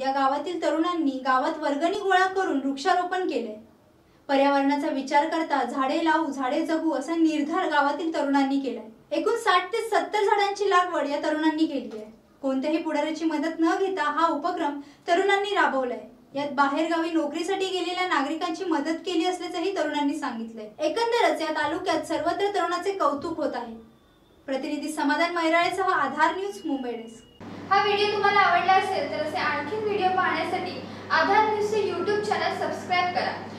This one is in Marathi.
या गावातील तरुणांनी गावात वर्गणी गोळा करून वृक्षारोपण केले. पर्यावरणाचा विचार करता झाडे लावू झाडे जगू असा निर्धार गावातील तरुणांनी केलाय. एकूण साठ ते सत्तर झाडांची लागवड या तरुणांनी केली आहे. कोणत्याही पुढाऱ्याची मदत न घेता हा उपक्रम तरुणांनी राबवलाय. यात बाहेरगावी नोकरीसाठी गेलेल्या नागरिकांची मदत केली असल्याचंही तरुणांनी सांगितलंय. एकंदरच या तालुक्यात सर्वत्र तरुणाचे कौतुक होत आहे. प्रतिनिधी समाधान मैराळेसह आधार न्यूज मुंबई डेस्क. हा व्हिडिओ तुम्हाला आवडला cara.